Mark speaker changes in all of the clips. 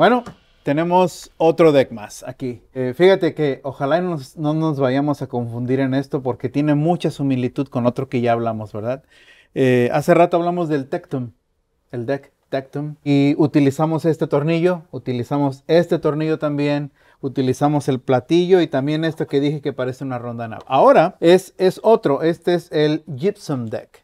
Speaker 1: Bueno, tenemos otro deck más aquí. Eh, fíjate que ojalá no nos, no nos vayamos a confundir en esto porque tiene mucha similitud con otro que ya hablamos, ¿verdad? Eh, hace rato hablamos del Tectum, el deck Tectum, y utilizamos este tornillo, utilizamos este tornillo también, utilizamos el platillo y también esto que dije que parece una rondana. Ahora es, es otro, este es el Gypsum Deck.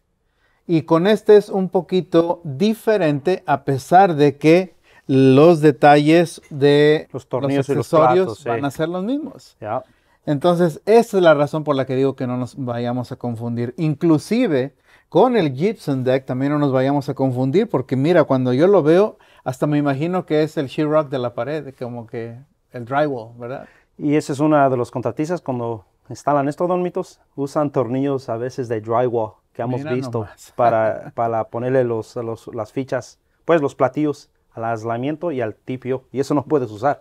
Speaker 1: Y con este es un poquito diferente a pesar de que los detalles de
Speaker 2: Los tornillos y los
Speaker 1: accesorios
Speaker 2: platos, sí.
Speaker 1: van a ser los mismos.
Speaker 2: Ya.
Speaker 1: Entonces, esa es la razón por la que digo que no nos vayamos a confundir. Inclusive, con el Gibson Deck también no nos vayamos a confundir, porque mira, cuando yo lo veo, hasta me imagino que es el sheetrock de la pared, como que el drywall, ¿verdad?
Speaker 2: Y esa es una de los contratistas cuando instalan estos dormitos, usan tornillos a veces de drywall que hemos
Speaker 1: Mira
Speaker 2: visto para, para ponerle los, los- las fichas, pues los platillos al aislamiento y al tipio. Y eso no puedes usar.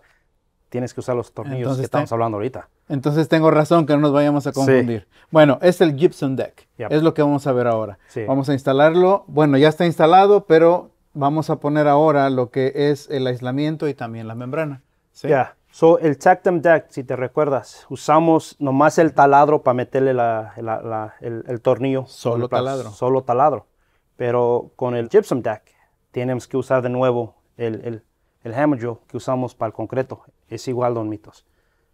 Speaker 2: Tienes que usar los tornillos
Speaker 1: Entonces
Speaker 2: que estamos hablando ahorita.
Speaker 1: Entonces tengo razón que no nos vayamos a
Speaker 2: Sí.
Speaker 1: confundir. Bueno, es el Gibson Deck.
Speaker 2: Yep.
Speaker 1: Es lo que vamos a ver ahora.
Speaker 2: Sí.
Speaker 1: Vamos a instalarlo. Bueno, ya está instalado, pero vamos a poner ahora lo que es el aislamiento y también la membrana. ¿sí?
Speaker 2: Ya. So, el Tectum Deck, si te recuerdas, usamos nomás el taladro para meterle la- la- la- el, el tornillo.
Speaker 1: Solo taladro.
Speaker 2: Solo taladro. Pero con el Gypsum Deck tenemos que usar de nuevo el, el, el hammer drill que usamos para el concreto. Es igual, don Mitos.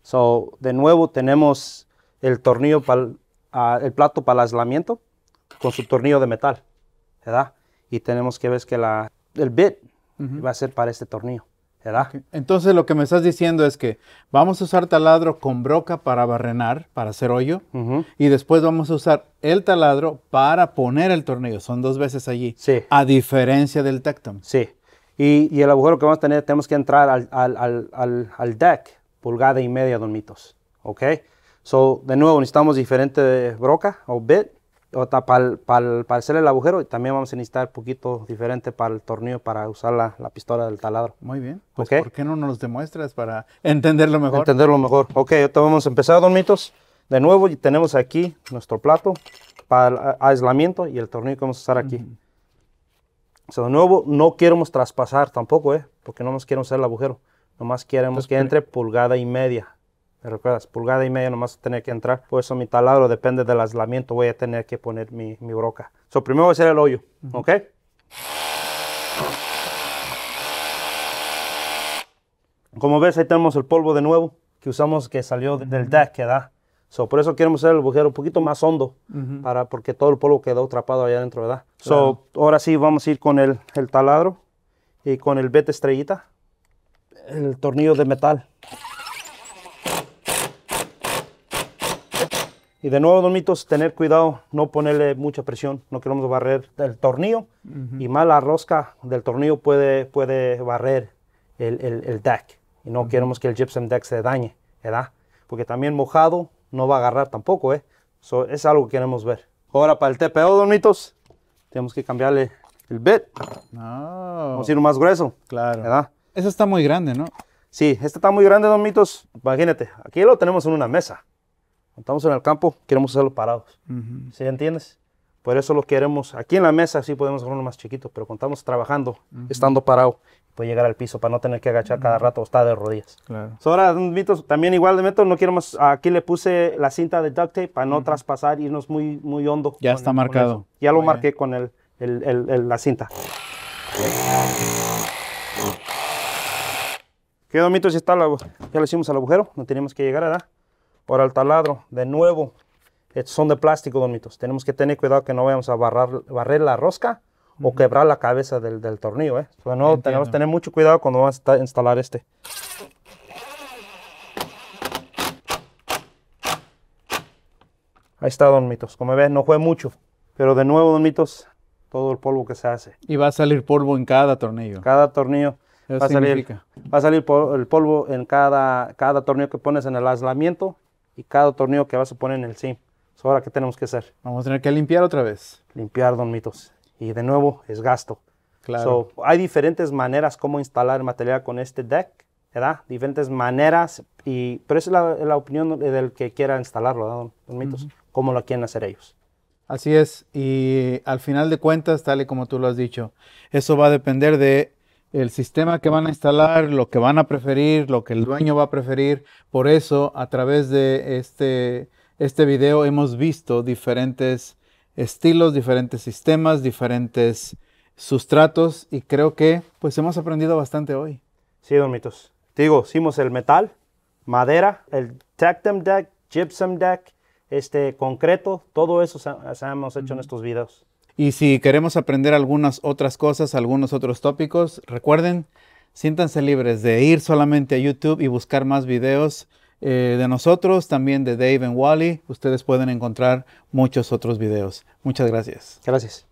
Speaker 2: So, de nuevo tenemos el tornillo para el, ah, el plato para el aislamiento con su tornillo de metal, ¿verdad? Y tenemos que ver que la, el bit va a ser para este tornillo, ¿verdad?
Speaker 1: Entonces lo que me estás diciendo es que vamos a usar taladro con broca para barrenar, para hacer hoyo, y después vamos a usar el taladro para poner el tornillo. Son dos veces allí.
Speaker 2: Sí.
Speaker 1: A diferencia del Tectum.
Speaker 2: Sí. Y, y el agujero que vamos a tener, tenemos que entrar al, al, al, al, deck, pulgada y media, don Mitos. ¿Ok? So, de nuevo, necesitamos diferente broca o bit para, para, para hacer el agujero y también vamos a necesitar un poquito diferente para el tornillo para usar la, la pistola del taladro.
Speaker 1: Muy bien. Pues
Speaker 2: Ok.
Speaker 1: ¿por qué no nos los demuestras para entenderlo mejor?
Speaker 2: Entenderlo mejor. Ok, ahorita vamos a empezar, don Mitos. De nuevo, tenemos aquí nuestro plato para el aislamiento y el tornillo que vamos a usar aquí. So, de nuevo, no queremos traspasar tampoco, ¿eh? Porque no nos queremos hacer el agujero. Nomás queremos
Speaker 1: Entonces,
Speaker 2: que entre pulgada y media. ¿Me recuerdas? Pulgada y media nomás tener que entrar. Por eso mi taladro depende del aislamiento. Voy a tener que poner mi, mi broca. So, primero voy a hacer el hoyo, ¿ok? Como ves, ahí tenemos el polvo de nuevo que usamos que salió de- del deck, ¿verdad? So, por eso queremos hacer el agujero un poquito más hondo, para, porque todo el polvo quedó atrapado allá adentro, ¿verdad? So, ahora sí vamos a ir con el, el taladro y con el bete estrellita, el tornillo de metal. Y de nuevo, don Mitos, tener cuidado, no ponerle mucha presión, no queremos barrer el tornillo y más la rosca del tornillo puede, puede barrer el, el- el deck y no queremos que el gypsum deck se dañe, ¿verdad? Porque también mojado no va a agarrar tampoco, ¿eh? So, es algo que queremos ver. Ahora para el TPO, don Mitos, tenemos que cambiarle el bit,
Speaker 1: No.
Speaker 2: vamos a ir más grueso,
Speaker 1: claro.
Speaker 2: ¿verdad?
Speaker 1: Eso está muy grande, ¿no?
Speaker 2: Sí, este está muy grande, don Mitos. Imagínate, aquí lo tenemos en una mesa. Estamos en el campo, queremos hacerlo parados. ¿Sí entiendes? Por eso lo queremos. Aquí en la mesa sí podemos hacerlo más chiquito, pero cuando estamos trabajando, estando parado, puede llegar al piso para no tener que agachar cada rato o estar de rodillas.
Speaker 1: Claro.
Speaker 2: So, ahora, don Mitos, también igual de método, no quiero más. Aquí le puse la cinta de duct tape para no traspasar, irnos muy, muy hondo.
Speaker 1: Ya
Speaker 2: con-
Speaker 1: está marcado.
Speaker 2: Ya lo
Speaker 1: Muy
Speaker 2: marqué con el, el- el- el- la cinta. ¿Qué don Mitos? Ya, está agu- ya le hicimos al agujero, no teníamos que llegar, ¿verdad? Ahora el taladro, de nuevo, son de plástico, don Mitos. Tenemos que tener cuidado que no vayamos a barrar, barrer la rosca o quebrar la cabeza del, del tornillo, ¿eh?
Speaker 1: Entiendo.
Speaker 2: tenemos que tener mucho cuidado cuando vamos a instalar este. Ahí está, don Mitos. Como ven, no fue mucho. Pero de nuevo, don Mitos, todo el polvo que se hace.
Speaker 1: Y va a salir polvo en cada tornillo.
Speaker 2: Cada tornillo
Speaker 1: Eso
Speaker 2: va a salir,
Speaker 1: significa.
Speaker 2: va a salir el polvo en cada, cada tornillo que pones en el aislamiento y cada tornillo que vas a poner en el sim. So, ahora, ¿qué tenemos que hacer?
Speaker 1: Vamos a tener que limpiar otra vez.
Speaker 2: Limpiar, don Mitos. Y de nuevo, es gasto.
Speaker 1: Claro.
Speaker 2: So, hay diferentes maneras cómo instalar material con este deck, ¿verdad? Diferentes maneras, y, pero esa es la, la opinión del que quiera instalarlo, ¿verdad, don? Cómo lo quieren hacer ellos.
Speaker 1: Así es. Y al final de cuentas, tal y como tú lo has dicho, eso va a depender de el sistema que van a instalar, lo que van a preferir, lo que el dueño va a preferir. Por eso, a través de este, este video hemos visto diferentes estilos, diferentes sistemas, diferentes sustratos y creo que pues hemos aprendido bastante hoy.
Speaker 2: Sí, don Mitos. Te digo, hicimos el metal, madera, el Tectum deck, gypsum deck, este concreto, todo eso se, se hemos hecho en estos videos.
Speaker 1: Y si queremos aprender algunas otras cosas, algunos otros tópicos, recuerden, siéntanse libres de ir solamente a YouTube y buscar más videos eh, de nosotros, también de Dave and Wally. Ustedes pueden encontrar muchos otros videos. Muchas gracias.
Speaker 2: Gracias.